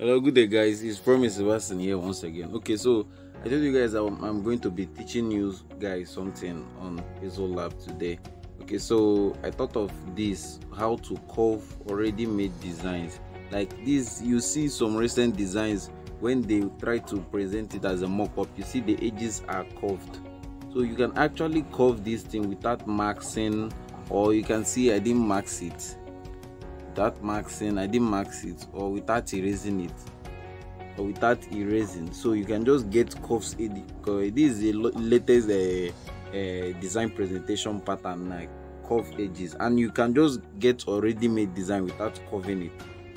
Hello, good day, guys. It's Promise Sebastian here once again. Okay, so I told you guys I'm, I'm going to be teaching you guys something on PixelLab today. Okay, so I thought of this how to curve already made designs like this. You see some recent designs when they try to present it as a mock-up, you see the edges are curved, so you can actually curve this thing without maxing, or you can see I didn't max it without maxing i didn't max it or without erasing it or without erasing so you can just get curves this is the latest uh, uh, design presentation pattern like curve edges and you can just get already made design without curving it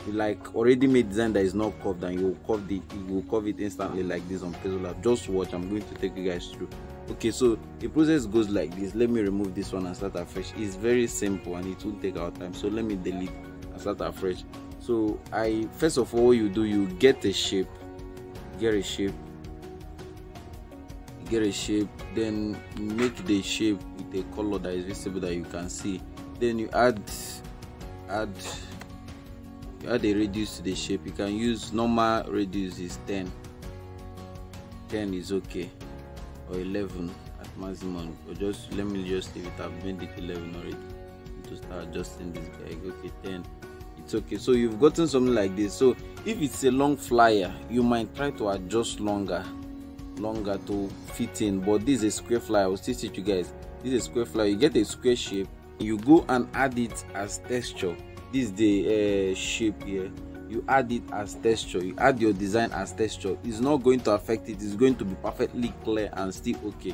like already made design that is not curved and you will curve the you will curve it instantly like this on PixelLab. Just watch, I'm going to take you guys through. Okay, so the process goes like this. Let me remove this one and start afresh. It's very simple and it will take our time. So let me delete and start afresh so i first of all you do you get a shape. Get a shape. Get a shape. Then make the shape with a color that is visible that you can see. Then you add add you add a radius to the shape. You can use normal radius is 10 10 is okay. Or 11 at maximum. Or just let me just leave it i've made it 11 already to start adjusting this guy. Okay 10 it's okay. So you've gotten something like this. So if it's a long flyer you might try to adjust longer longer to fit in. But this is a square flyer. I will still teach you guys. This is a square flyer. You get a square shape. You go and add it as texture. This is the uh, shape here. You add it as texture. You add your design as texture. It's not going to affect it. It's going to be perfectly clear and still okay.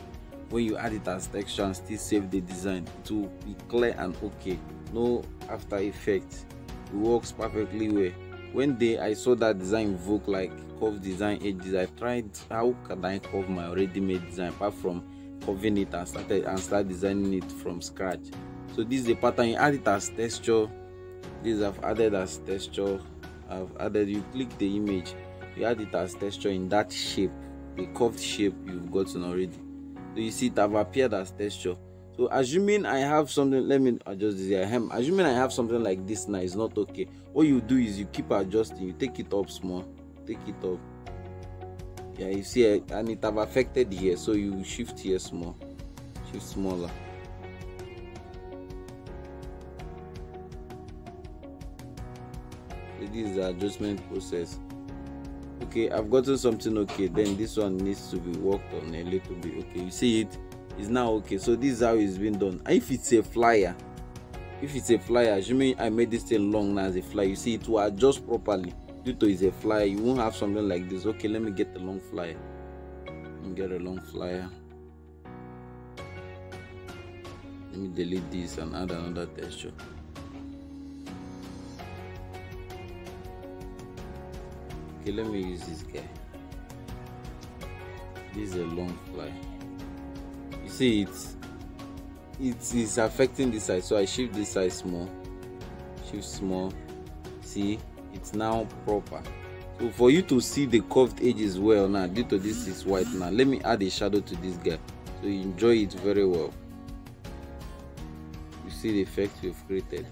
When you add it as texture and still save the design will be clear and okay. No after effect it works perfectly well. When they i saw that design invoke like curve design edges i tried how can i curve my already made design apart from curving it and started and start designing it from scratch? So this is a pattern. You add it as texture. This i've added as texture. I've added you click the image you add it as texture in that shape the curved shape you've gotten already. So you see it have appeared as texture so assuming i have something let me adjust this here. Assuming i have something like this now it's not okay. What you do is you keep adjusting. You take it up small. Take it up. Yeah you see it and it have affected here so you shift here small. Shift smaller. So this is the adjustment process. Okay i've gotten something okay. Then this one needs to be worked on a little bit. Okay you see it is now okay. So this is how it's been done. And if it's a flyer if it's a flyer assuming i made this thing long now as a flyer you see it will adjust properly. Due to it's a flyer you won't have something like this. Okay let me get the long flyer. And get a long flyer. Let me delete this and add another texture. Okay let me use this guy. This is a long flyer see it's it is affecting this side so i shift this side small shift small. See it's now proper. So for you to see the curved edges well now due to this is white now let me add a shadow to this guy. So you enjoy it very well. You see the effect we've created.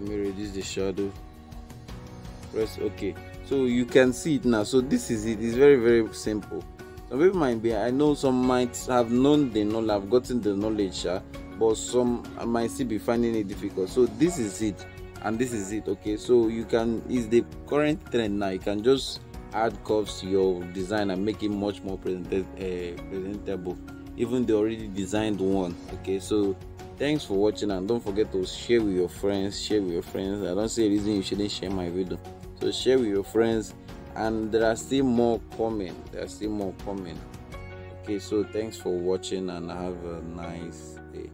Let me reduce the shadow press ok so you can see it now. So this is it. It's very very simple. Some people might be i know some might have known the knowledge have gotten the knowledge uh, but some might still be finding it difficult. So this is it. And this is it okay. So you can is the current trend now. You can just add curves to your design and make it much more presented uh, presentable. Even the already designed one okay. So thanks for watching and don't forget to share with your friends share with your friends. I don't see a reason you shouldn't share my video so share with your friends and there are still more coming there are still more coming. Okay so thanks for watching and have a nice day